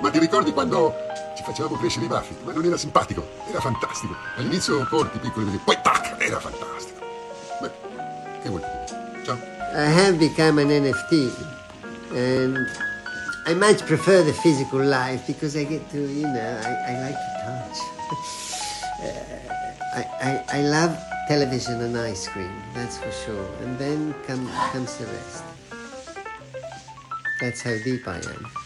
Ma ti ricordi quando ci facevamo crescere i baffi? Ma non era simpatico, era fantastico. All'inizio corti, piccoli così, poi tac, era fantastico. Beh, che vuoi dire? Ciao. I have become an NFT, and I much prefer the physical life because I get to, you know, I, I like to touch. uh, I, I, I love television and ice cream, that's for sure. And then come, comes the rest. That's how deep I am.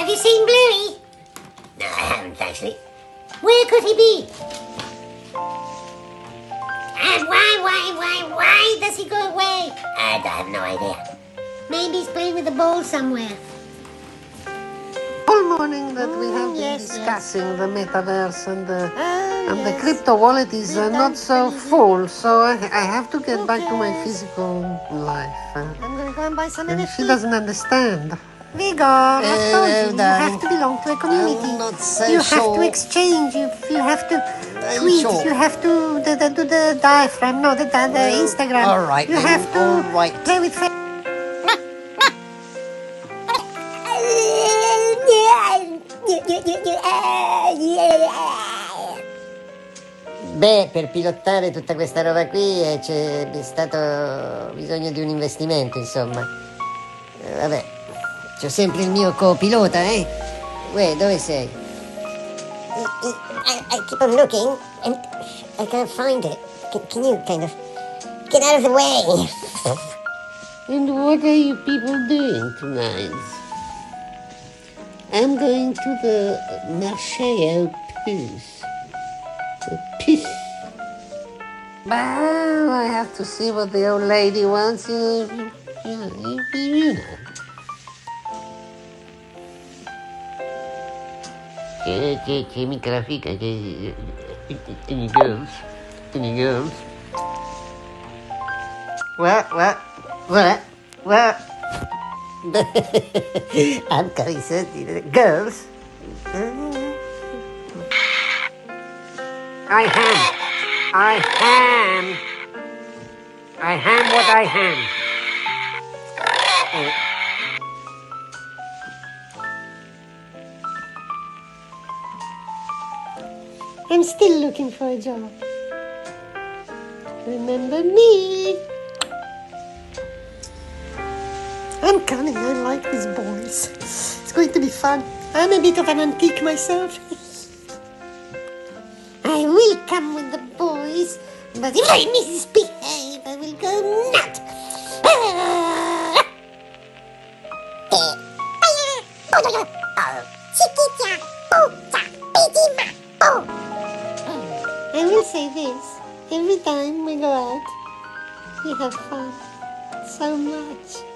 Have you seen Bluey? No, I haven't actually. Where could he be? And why, why, why, why does he go away? I, I have no idea. Maybe he's playing with a ball somewhere. All morning that we have been yes, discussing the metaverse and the Oh, and the yes. crypto wallet is uh, not so Crypto. full, so I, I have to get back to my Okay. physical life. uh, I'm gonna go and buy some and she NFT. doesn't understand. Vigor, I've Uh, told you, you have to belong to a community. So you have sure. to exchange. You, you have to tweet. sure. You have to the, the, do the diaphragm. No, the, the, the Instagram. all right You then, have to all right. play with. Fa- Beh, per pilotare tutta questa roba qui eh, c'è stato bisogno di un investimento, insomma. Eh, vabbè, c'ho sempre il mio copilota, eh? Uè, dove sei? I, I, I keep on looking and I can't find it. Can, can you kind of get out of the way? And what are you people doing tonight? I'm going to the marché aux puces. Puce. Well, I have to see what the old lady wants. You know, you you- you know. Che, che, che mica la fica. Any girls? Any girls? What? What? What? What? I'm Carissa. Girls? I ham. I ham. I ham what I ham. I'm still looking for a job. Remember me? I'm coming. I like these boys. It's going to be fun. I'm a bit of an antique myself. I will come with the boys, but if I misbehave, I will go nuts. Eh, eh, eh, oh, oh, oh, I will say this every time we go out, we have fun so much.